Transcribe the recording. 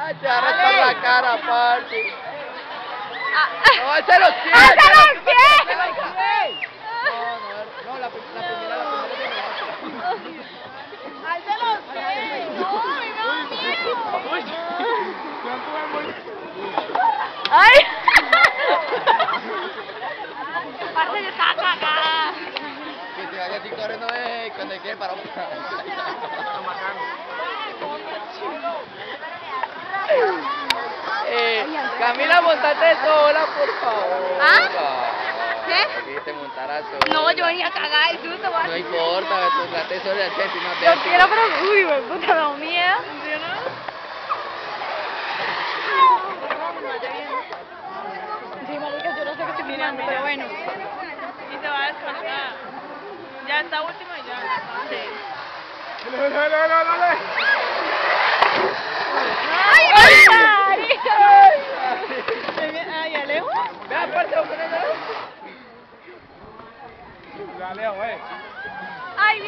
Ay, te va a raspar la cara, parce. Ah. No, ese los pies. ¡Alza ese los pies! ese los pies. No, no, no, la, pri- la primera, la primera. ¡Alza los pies! ¡No, me da miedo! Uy. ¡Ay! Parce, yo estaba cagada. Que se vaya así corriendo eh, cuando quede para un Eh, Camila, montate sola, por favor. ¿Ah? No, ¿Qué? Que te montaras sola. No, yo venía a cagar el susto, No importa, tú montate sola, el tete, no Yo quiero, pero uy, güey, puta, me da miedo. Sí, marica, yo no sé qué estoy mirando, pero bueno. Y se va a descargar. Ya está última y ya. Sí. Ya, Leo, eh. Ay,